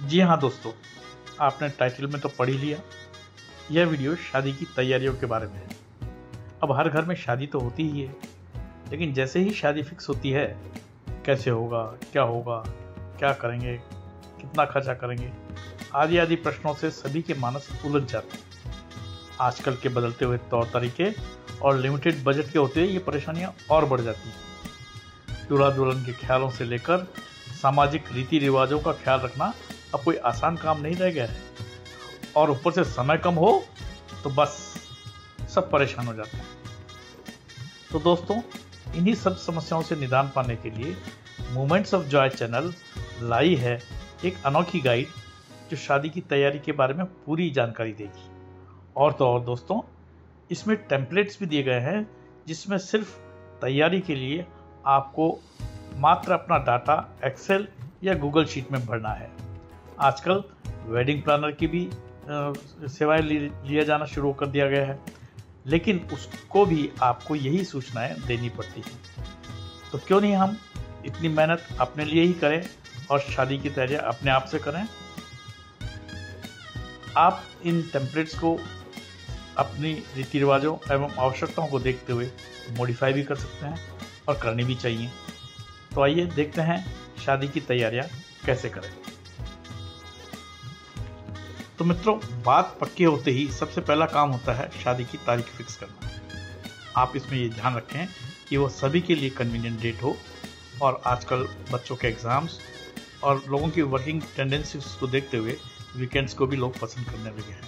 जी हाँ दोस्तों, आपने टाइटल में तो पढ़ ही लिया। यह वीडियो शादी की तैयारियों के बारे में है। अब हर घर में शादी तो होती ही है, लेकिन जैसे ही शादी फिक्स होती है, कैसे होगा, क्या होगा, क्या करेंगे, कितना खर्चा करेंगे, आदि आदि प्रश्नों से सभी के मानस उलझ जाते हैं। आजकल के बदलते हुए तौर तरीके और लिमिटेड बजट के होते ये परेशानियाँ और बढ़ जाती हैं। दूल्हा दुल्हन के ख्यालों से लेकर सामाजिक रीति रिवाजों का ख्याल रखना अब कोई आसान काम नहीं रह गया है। और ऊपर से समय कम हो तो बस सब परेशान हो जाते हैं। तो दोस्तों, इन्हीं सब समस्याओं से निदान पाने के लिए मोमेंट्स ऑफ़ जॉय चैनल लाई है एक अनोखी गाइड जो शादी की तैयारी के बारे में पूरी जानकारी देगी। और तो और दोस्तों, इसमें टेम्पलेट्स भी दिए गए हैं, जिसमें सिर्फ़ तैयारी के लिए आपको मात्र अपना डाटा एक्सेल या गूगल शीट में भरना है। आजकल वेडिंग प्लानर की भी सेवाएँ लिया जाना शुरू कर दिया गया है। लेकिन उसको भी आपको यही सूचनाएँ देनी पड़ती हैं। तो क्यों नहीं हम इतनी मेहनत अपने लिए ही करें और शादी की तैयारियाँ अपने आप से करें? आप इन टेम्पलेट्स को अपनी रीति रिवाजों एवं आवश्यकताओं को देखते हुए मॉडिफाई भी कर सकते हैं और करनी भी चाहिए। तो आइए देखते हैं शादी की तैयारियाँ कैसे करें। तो मित्रों, बात पक्की होते ही सबसे पहला काम होता है शादी की तारीख फिक्स करना। आप इसमें ये ध्यान रखें कि वो सभी के लिए कन्वीनियंट डेट हो और आजकल बच्चों के एग्ज़ाम्स और लोगों की वर्किंग टेंडेंसीज को देखते हुए वीकेंड्स को भी लोग पसंद करने लगे हैं।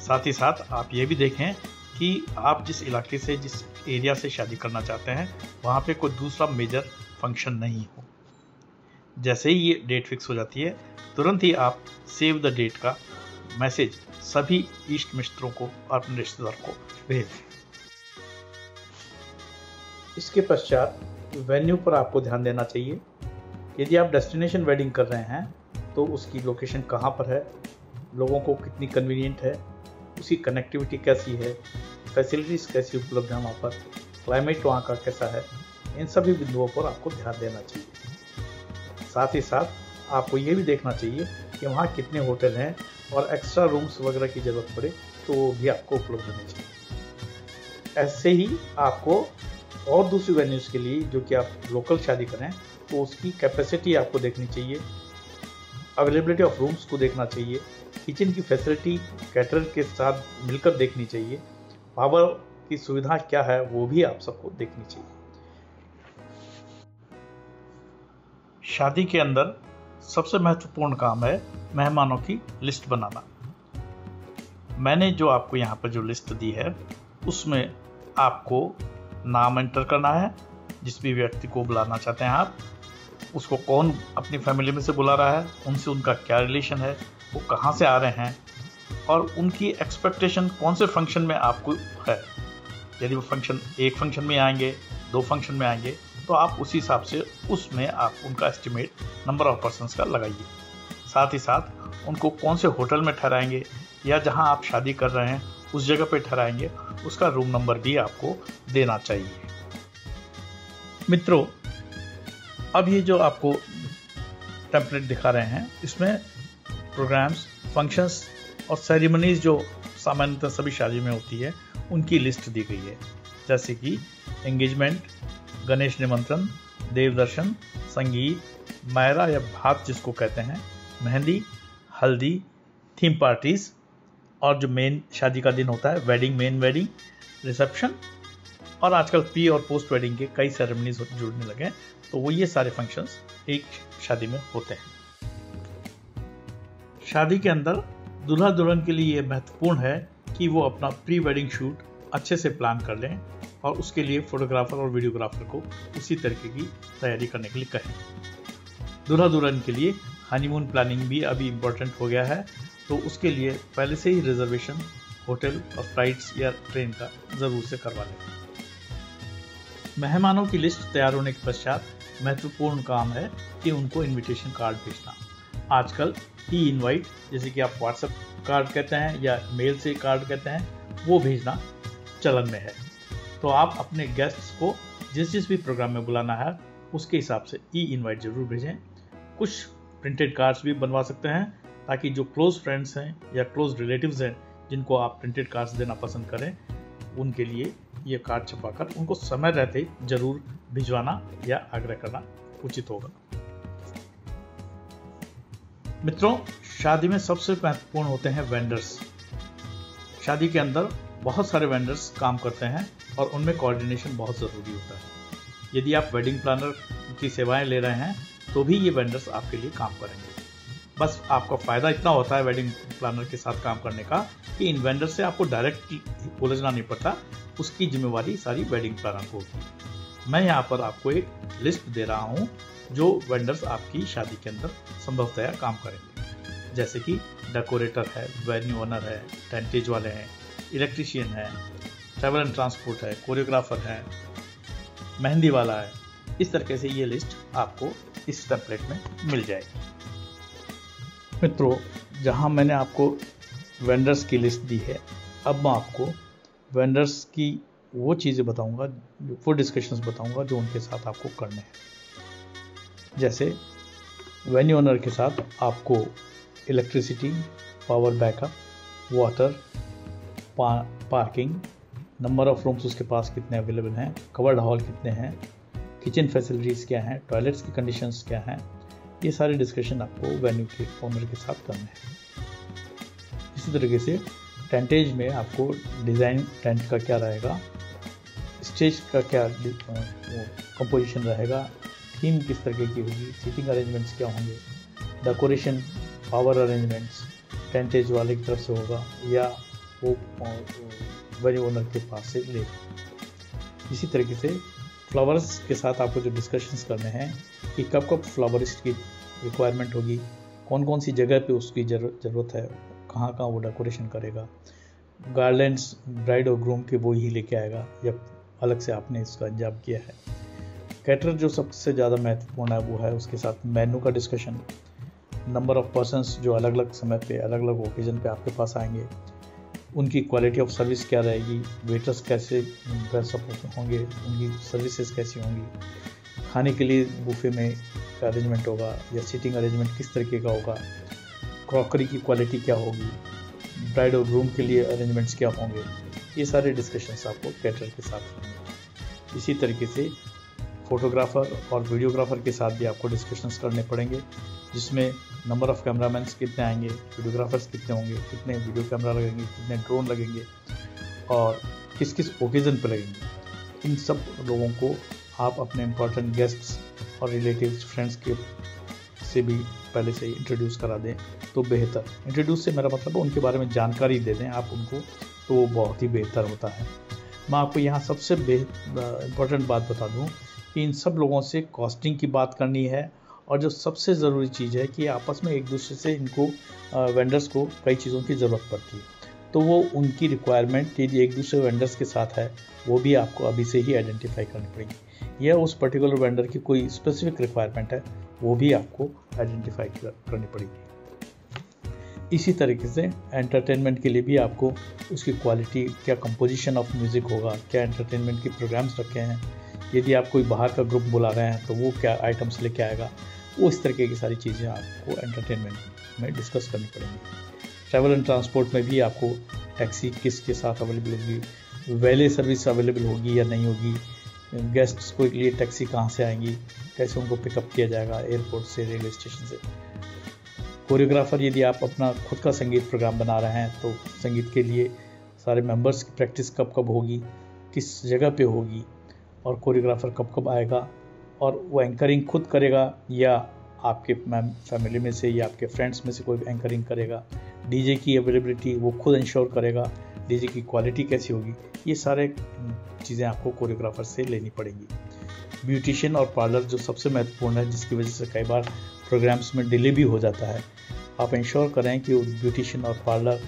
साथ ही साथ आप ये भी देखें कि आप जिस इलाके से, जिस एरिया से शादी करना चाहते हैं, वहाँ पे कोई दूसरा मेजर फ़ंक्शन नहीं हो। जैसे ही ये डेट फिक्स हो जाती है तुरंत ही आप सेव द डेट का मैसेज सभी ईस्ट मिस्त्रों को और अपने रिश्तेदार को भेज दें। इसके पश्चात वेन्यू पर आपको ध्यान देना चाहिए। यदि आप डेस्टिनेशन वेडिंग कर रहे हैं तो उसकी लोकेशन कहाँ पर है? लोगों को कितनी कन्वीनियंट है? उसकी कनेक्टिविटी कैसी है? फैसिलिटीज़ कैसी उपलब्ध है वहाँ पर? क्लाइमेट वहाँ का कैसा है? इन सभी बिंदुओं पर आपको ध्यान देना चाहिए। साथ ही साथ आपको ये भी देखना चाहिए कि वहाँ कितने होटल हैं और एक्स्ट्रा रूम्स वगैरह की ज़रूरत पड़े तो वो भी आपको उपलब्ध होने चाहिए। ऐसे ही आपको और दूसरी वेन्यूज़ के लिए जो कि आप लोकल शादी करें तो उसकी कैपेसिटी आपको देखनी चाहिए। अवेलेबिलिटी ऑफ़ रूम्स को देखना चाहिए। किचन की फैसिलिटी कैटर के साथ मिलकर देखनी चाहिए। पावर की सुविधा क्या है, वो भी आप सबको देखनी चाहिए। शादी के अंदर सबसे महत्वपूर्ण काम है मेहमानों की लिस्ट बनाना। मैंने जो आपको यहाँ पर जो लिस्ट दी है, उसमें आपको नाम एंटर करना है, जिस भी व्यक्ति को बुलाना चाहते हैं आप, उसको कौन अपनी फैमिली में से बुला रहा है, उनसे उनका क्या रिलेशन है, वो कहाँ से आ रहे हैं, और उनकी एक्सपेक्टेशन कौन से फ़ंक्शन में आपको है। यदि वो फ़ंक्शन एक फ़ंक्शन में आएँगे, दो फ़ंक्शन में आएँगे तो आप उसी हिसाब से उसमें आप उनका एस्टिमेट नंबर ऑफ़ पर्सनस का लगाइए। साथ ही साथ उनको कौन से होटल में ठहराएँगे या जहाँ आप शादी कर रहे हैं, उस जगह पे ठहराएँगे, उसका रूम नंबर भी आपको देना चाहिए। मित्रों, अब ये जो आपको टेम्पलेट दिखा रहे हैं, इसमें प्रोग्राम्स फ़ंक्शंस और सेरेमनीज जो सामान्यतः सभी शादी में होती है, उनकी लिस्ट दी गई है। जैसे कि एंगेजमेंट गणेश निमंत्रण, देव दर्शन, संगीत, मायरा या भात जिसको कहते हैं, मेहंदी, हल्दी थीम पार्टीज़ और जो मेन शादी का दिन होता है वेडिंग मेन वेडिंग रिसेप्शन और आजकल प्री और पोस्ट वेडिंग के कई सेरेमनीज जुड़ने लगे हैं। तो वो ये सारे फ़ंक्शंस एक शादी में होते हैं। शादी के अंदर दूल्हा दुल्हन के लिए ये महत्वपूर्ण है कि वो अपना प्री वेडिंग शूट अच्छे से प्लान कर लें और उसके लिए फोटोग्राफर और वीडियोग्राफर को उसी तरीके की तैयारी करने के लिए कहें। दूल्हा दुल्हन के लिए हनीमून प्लानिंग भी अभी इम्पोर्टेंट हो गया है। तो उसके लिए पहले से ही रिजर्वेशन होटल और फ्लाइट्स या ट्रेन का ज़रूर से करवा लें। मेहमानों की लिस्ट तैयार होने के पश्चात महत्वपूर्ण काम है कि उनको इनविटेशन कार्ड भेजना। आजकल ई इनवाइट जैसे कि आप व्हाट्सएप कार्ड कहते हैं या मेल से कार्ड कहते हैं, वो भेजना चलन में है। तो आप अपने गेस्ट्स को जिस जिस भी प्रोग्राम में बुलाना है, उसके हिसाब से ई इनवाइट ज़रूर भेजें। कुछ प्रिंटेड कार्ड्स भी बनवा सकते हैं, ताकि जो क्लोज फ्रेंड्स हैं या क्लोज रिलेटिव्स हैं, जिनको आप प्रिंटेड कार्ड्स देना पसंद करें, उनके लिए ये कार्ड छपाकर उनको समय रहते ज़रूर भिजवाना या आग्रह करना उचित होगा। मित्रों, शादी में सबसे महत्वपूर्ण होते हैं वेंडर्स शादी के अंदर बहुत सारे वेंडर्स काम करते हैं। और उनमें कोऑर्डिनेशन बहुत ज़रूरी होता है। यदि आप वेडिंग प्लानर की सेवाएँ ले रहे हैं तो भी ये वेंडर्स आपके लिए काम करेंगे। बस आपका फ़ायदा इतना होता है वेडिंग प्लानर के साथ काम करने का कि इन वेंडर से आपको डायरेक्ट उलझना नहीं पड़ता उसकी जिम्मेवारी सारी वेडिंग प्लानर को होगी मैं यहाँ पर आपको एक लिस्ट दे रहा हूँ, जो वेंडर्स आपकी शादी के अंदर संभवतया काम करेंगे। जैसे कि डेकोरेटर है वेन्यू ओनर है टेंटेज वाले हैं इलेक्ट्रीशियन है ट्रैवल एंड ट्रांसपोर्ट है कोरियोग्राफर है मेहंदी वाला है इस तरीके से ये लिस्ट आपको इस टेम्पलेट में मिल जाएगी। मित्रों जहाँ मैंने आपको वेंडर्स की लिस्ट दी है अब मैं आपको वेंडर्स की वो चीज़ें बताऊँगा वो डिस्कशंस बताऊँगा जो उनके साथ आपको करने हैं। जैसे वेन्यू ओनर के साथ आपको इलेक्ट्रिसिटी पावर बैकअप वाटर पा, पार्किंग नंबर ऑफ़ रूम्स उसके पास कितने अवेलेबल हैं, कवर्ड हॉल कितने हैं, किचन फैसिलिटीज़ क्या हैं, टॉयलेट्स की कंडीशंस क्या हैं, ये सारे डिस्कशन आपको वेन्यू के ओनर के साथ करना है। इसी तरीके से टेंटेज में आपको डिज़ाइन टेंट का क्या रहेगा स्टेज का क्या कंपोजिशन रहेगा थीम किस तरीके की होगी सीटिंग अरेंजमेंट्स क्या होंगे डेकोरेशन पावर अरेंजमेंट्स टेंटेज वाले की तरफ़ से होगा या वो वेन्यू ओनर के पास से ले इसी तरीके से फ्लावर्स के साथ आपको जो डिस्कशंस करने हैं कि कब कब फ्लावरिस्ट की रिक्वायरमेंट होगी कौन कौन सी जगह पे उसकी ज़रूरत है कहाँ कहाँ वो डेकोरेशन करेगा गार्लैंड्स ब्राइड और ग्रूम के वो ही लेके आएगा जब अलग से आपने इसका अंजाम किया है। कैटर जो सबसे ज़्यादा महत्वपूर्ण है वो है उसके साथ मेनू का डिस्कशन नंबर ऑफ़ पर्सनस जो अलग अलग समय पे अलग अलग ओकेजन पे आपके पास आएँगे। उनकी क्वालिटी ऑफ़ सर्विस क्या रहेगी वेटर्स कैसे ड्रेसअप होंगे, उनकी सर्विसेज़ कैसी होंगी, खाने के लिए बुफे में अरेंजमेंट होगा, या सीटिंग अरेंजमेंट किस तरीके का होगा क्रॉकरी की क्वालिटी क्या होगी ब्राइड और रूम के लिए अरेंजमेंट्स क्या होंगे, ये सारे डिस्कशंस आपको कैटर के साथ होंगे। इसी तरीके से फोटोग्राफर और वीडियोग्राफर के साथ भी आपको डिस्कशंस करने पड़ेंगे। जिसमें नंबर ऑफ़ कैमरामैन कितने आएँगे वीडियोग्राफर्स कितने होंगे, कितने वीडियो कैमरा लगेंगे, कितने ड्रोन लगेंगे, और किस किस ओकेज़न पर लगेंगे। इन सब लोगों को आप अपने इम्पोर्टेंट गेस्ट्स और रिलेटिव्स फ्रेंड्स के से भी पहले से ही इंट्रोड्यूस करा दें तो बेहतर। इंट्रोड्यूस से मेरा मतलब उनके बारे में जानकारी दे दें आप उनको तो वो बहुत ही बेहतर होता है। मैं आपको यहाँ सबसे इम्पोर्टेंट बात बता दूँ कि इन सब लोगों से कॉस्टिंग की बात करनी है और जो सबसे ज़रूरी चीज़ है कि आपस में एक दूसरे से इनको वेंडर्स को कई चीज़ों की ज़रूरत पड़ती है। तो वो उनकी रिक्वायरमेंट यदि एक दूसरे वेंडर्स के साथ है, वो भी आपको अभी से ही आइडेंटिफाई करनी पड़ेगी। या उस पर्टिकुलर वेंडर की कोई स्पेसिफिक रिक्वायरमेंट है, वो भी आपको आइडेंटिफाई करनी पड़ेगी। इसी तरीके से एंटरटेनमेंट के लिए भी आपको उसकी क्वालिटी क्या कंपोजिशन ऑफ़ म्यूज़िक होगा, क्या एंटरटेनमेंट के प्रोग्राम्स रखे हैं। यदि आप कोई बाहर का ग्रुप बुला रहे हैं तो वो क्या आइटम्स लेके आएगा। वो इस तरीके की सारी चीज़ें आपको एंटरटेनमेंट में डिस्कस करनी पड़ेंगी। ट्रैवल एंड ट्रांसपोर्ट में भी आपको टैक्सी किसके साथ अवेलेबल होगी वैले सर्विस अवेलेबल होगी या नहीं होगी गेस्ट्स को लिए टैक्सी कहाँ से आएँगी, कैसे उनको पिकअप किया जाएगा एयरपोर्ट से रेलवे स्टेशन से। कोरियोग्राफर यदि आप अपना खुद का संगीत प्रोग्राम बना रहे हैं तो संगीत के लिए सारे मेंबर्स की प्रैक्टिस कब कब होगी, किस जगह पे होगी, और कोरियोग्राफर कब कब आएगा और वो एंकरिंग खुद करेगा या आपके फैमिली में से या आपके फ्रेंड्स में से कोई एंकरिंग करेगा। डीजे की अवेलेबिलिटी वो खुद इंश्योर करेगा। डीजे की क्वालिटी कैसी होगी? ये सारे चीज़ें आपको कोरियोग्राफर से लेनी पड़ेंगी। ब्यूटिशियन और पार्लर जो सबसे महत्वपूर्ण है, जिसकी वजह से कई बार प्रोग्राम्स में डिले भी हो जाता है। आप इंश्योर करें कि ब्यूटिशियन और पार्लर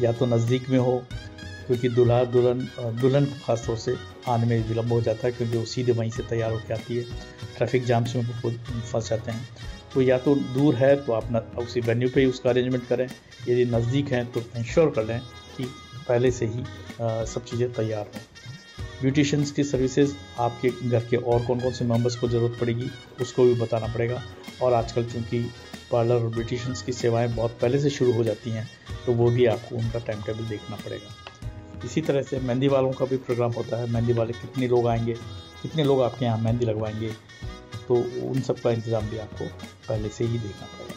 या तो नज़दीक में हो क्योंकि दूल्हा दुल्हन दुल्हन को खासतौर से आने में विलम्ब हो जाता है क्योंकि वो सीधे वहीं से तैयार होकर आती है। ट्रैफ़िक जाम्स में वो फंस जाते हैं। तो या तो दूर है तो आप उसी वेन्यू पे ही उसका अरेंजमेंट करें। यदि नज़दीक हैं तो इंश्योर कर लें कि पहले से ही आ, सब चीज़ें तैयार हों। ब्यूटिशंस की सर्विसेज़ आपके घर के और कौन कौन से मेंबर्स को ज़रूरत पड़ेगी उसको भी बताना पड़ेगा। और आजकल चूँकि पार्लर और ब्यूटिशंस की सेवाएँ बहुत पहले से शुरू हो जाती हैं तो वो भी आपको उनका टाइम टेबल देखना पड़ेगा। इसी तरह से मेहंदी वालों का भी प्रोग्राम होता है। मेहंदी वाले कितने लोग आएँगे, कितने लोग आपके यहाँ मेहंदी लगवाएँगे तो उन सब का इंतज़ाम भी आपको पहले से ही देखना पड़ेगा।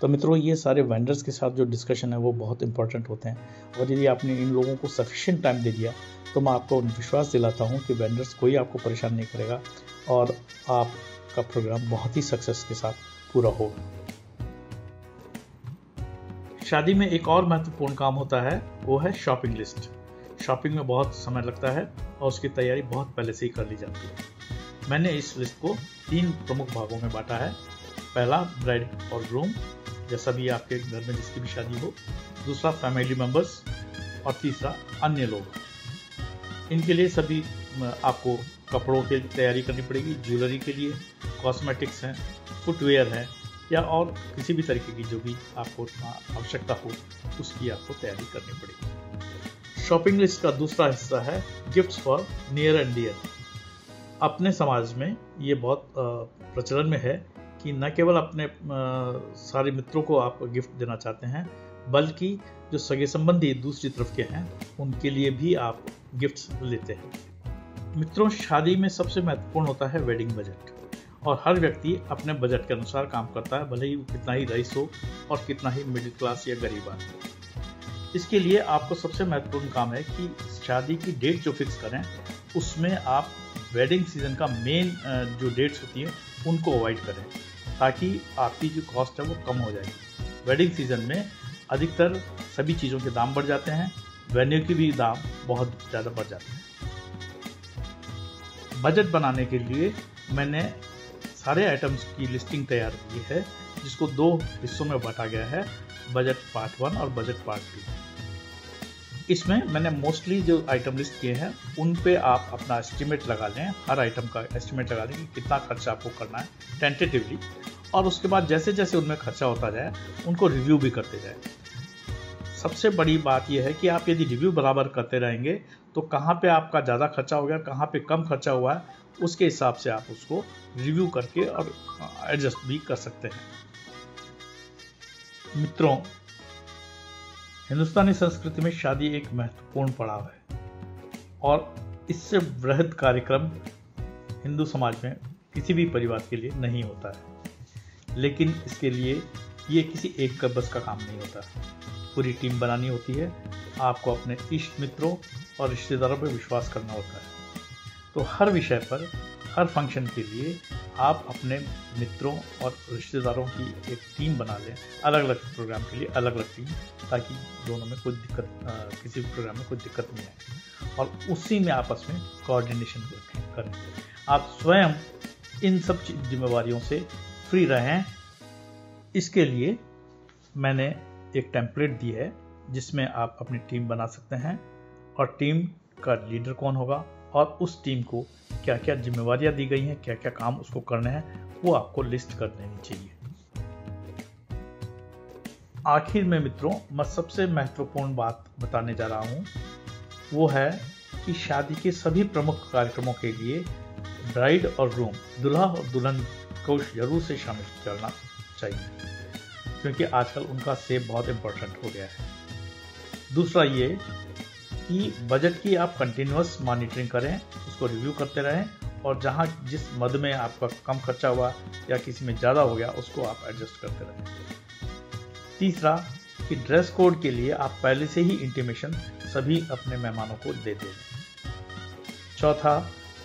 तो मित्रों, ये सारे वेंडर्स के साथ जो डिस्कशन है, वो बहुत इंपॉर्टेंट होते हैं। और यदि आपने इन लोगों को सफिशेंट टाइम दे दिया तो मैं आपको विश्वास दिलाता हूँ कि वेंडर्स कोई आपको परेशान नहीं करेगा और आपका प्रोग्राम बहुत ही सक्सेस के साथ पूरा होगा। शादी में एक और महत्वपूर्ण काम होता है, वो है शॉपिंग लिस्ट शॉपिंग में बहुत समय लगता है और उसकी तैयारी बहुत पहले से ही कर ली जाती है। मैंने इस लिस्ट को तीन प्रमुख भागों में बांटा है। पहला ब्राइड और ग्रूम, जैसा भी आपके घर में जिसकी भी शादी हो। दूसरा, फैमिली मेंबर्स और तीसरा, अन्य लोग। इनके लिए सभी आपको कपड़ों की तैयारी करनी पड़ेगी, ज्वेलरी के लिए, कॉस्मेटिक्स हैं, फुटवेयर हैं, या और किसी भी तरीके की जो भी आपको आवश्यकता हो, उसकी आपको तैयारी करनी पड़ेगी। शॉपिंग लिस्ट का दूसरा हिस्सा है gifts for near and dear. अपने समाज में ये बहुत प्रचलन में है कि न केवल अपने सारे मित्रों को आप गिफ्ट देना चाहते हैं, बल्कि जो सगे संबंधी दूसरी तरफ़ के हैं, उनके लिए भी आप गिफ्ट्स लेते हैं। मित्रों, शादी में सबसे महत्वपूर्ण होता है वेडिंग बजट। और हर व्यक्ति अपने बजट के अनुसार काम करता है, भले ही कितना ही रईस हो और कितना ही मिडिल क्लास या गरीब आदमी। इसके लिए आपको सबसे महत्वपूर्ण काम है कि शादी की डेट जो फिक्स करें, उसमें आप वेडिंग सीज़न का मेन जो डेट्स होती हैं, उनको अवॉइड करें ताकि आपकी जो कॉस्ट है वो कम हो जाएगी वेडिंग सीज़न में अधिकतर सभी चीज़ों के दाम बढ़ जाते हैं, वेन्यू के भी दाम बहुत ज़्यादा बढ़ जाते हैं। बजट बनाने के लिए मैंने सारे आइटम्स की लिस्टिंग तैयार की है, जिसको दो हिस्सों में बांटा गया है, बजट पार्ट वन और बजट पार्ट टू। इसमें मैंने मोस्टली जो आइटम लिस्ट किए हैं, उन पे आप अपना एस्टिमेट लगा लें, हर आइटम का एस्टिमेट लगा लें कि कितना खर्चा आपको करना है टेंटेटिवली और उसके बाद जैसे जैसे उनमें खर्चा होता जाए, उनको रिव्यू भी करते जाए। सबसे बड़ी बात यह है कि आप यदि रिव्यू बराबर करते रहेंगे तो कहाँ पे आपका ज़्यादा खर्चा हो गया, कहाँ पे कम खर्चा हुआ है, उसके हिसाब से आप उसको रिव्यू करके और एडजस्ट भी कर सकते हैं। मित्रों हिंदुस्तानी संस्कृति में शादी एक महत्वपूर्ण पड़ाव है। और इससे वृहद कार्यक्रम हिंदू समाज में किसी भी परिवार के लिए नहीं होता है। लेकिन इसके लिए ये किसी एक का बस का काम नहीं होता। पूरी टीम बनानी होती है। आपको अपने इष्ट मित्रों और रिश्तेदारों पर विश्वास करना होता है। तो हर विषय पर हर फ़ंक्शन के लिए आप अपने मित्रों और रिश्तेदारों की एक टीम बना लें अलग अलग प्रोग्राम के लिए अलग अलग टीम ताकि दोनों में कोई दिक्कत किसी भी प्रोग्राम में कोई दिक्कत नहीं आए। और उसी में आपस में कोऑर्डिनेशन करें। आप स्वयं इन सब जिम्मेवारियों से फ्री रहें। इसके लिए मैंने एक टेम्पलेट दी है, जिसमें आप अपनी टीम बना सकते हैं। और टीम का लीडर कौन होगा? और उस टीम को क्या क्या जिम्मेवारियाँ दी गई हैं क्या क्या काम उसको करने हैं, वो आपको लिस्ट कर देनी चाहिए। आखिर में मित्रों, मैं सबसे महत्वपूर्ण बात बताने जा रहा हूँ, वो है कि शादी के सभी प्रमुख कार्यक्रमों के लिए ब्राइड और रूम दुल्हा और दुल्हन को ज़रूर से शामिल करना चाहिए, क्योंकि आजकल उनका सेब बहुत इंपॉर्टेंट हो गया है। दूसरा ये कि बजट की आप कंटिन्यूस मॉनिटरिंग करें, उसको रिव्यू करते रहें और जहाँ जिस मद में आपका कम खर्चा हुआ या किसी में ज़्यादा हो गया, उसको आप एडजस्ट करते रहें। तीसरा कि ड्रेस कोड के लिए आप पहले से ही इंटीमेशन सभी अपने मेहमानों को दे दें। चौथा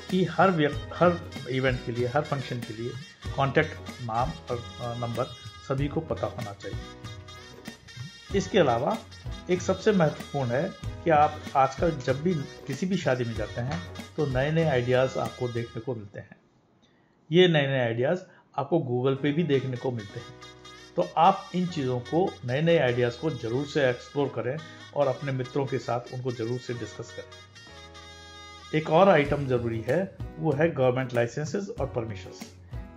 कि हर व्यक्ति हर इवेंट के लिए, हर फ़ंक्शन के लिए कॉन्टैक्ट नाम और नंबर सभी को पता होना चाहिए। इसके अलावा एक सबसे महत्वपूर्ण है कि आप आजकल जब भी किसी भी शादी में जाते हैं तो नए नए आइडियाज़ आपको देखने को मिलते हैं। ये नए नए आइडियाज़ आपको गूगल पे भी देखने को मिलते हैं। तो आप इन चीज़ों को नए नए आइडियाज़ को ज़रूर से एक्सप्लोर करें और अपने मित्रों के साथ उनको ज़रूर से डिस्कस करें। एक और आइटम ज़रूरी है, वो है गवर्नमेंट लाइसेंसेस और परमिशंस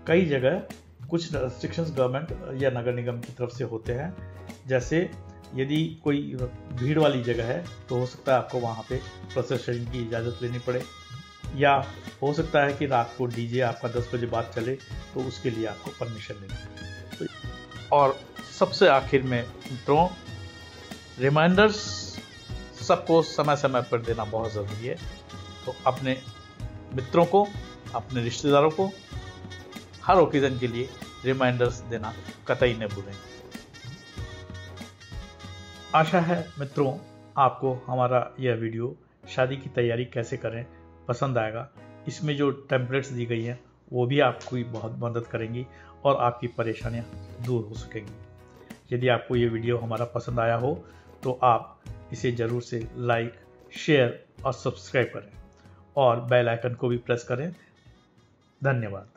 कई जगह कुछ रेस्ट्रिक्शंस गवर्नमेंट या नगर निगम की तरफ़ से होते हैं। जैसे यदि कोई भीड़ वाली जगह है तो हो सकता है आपको वहाँ पे प्रोसेशन की इजाज़त लेनी पड़े। या हो सकता है कि रात को डीजे आपका 10 बजे बाद चले तो उसके लिए आपको परमिशन लेनी पड़े। तो और सबसे आखिर में मित्रों रिमाइंडर्स सबको समय समय पर देना बहुत ज़रूरी है। तो अपने मित्रों को, अपने रिश्तेदारों को हर ओकेजन के लिए रिमाइंडर्स देना कतई न भूलें। आशा है मित्रों, आपको हमारा यह वीडियो शादी की तैयारी कैसे करें पसंद आएगा। इसमें जो टेम्पलेट्स दी गई हैं, वो भी आपको बहुत मदद करेंगी और आपकी परेशानियाँ दूर हो सकेंगी। यदि आपको ये वीडियो हमारा पसंद आया हो तो आप इसे ज़रूर से लाइक शेयर और सब्सक्राइब करें और बेल आइकन को भी प्रेस करें। धन्यवाद।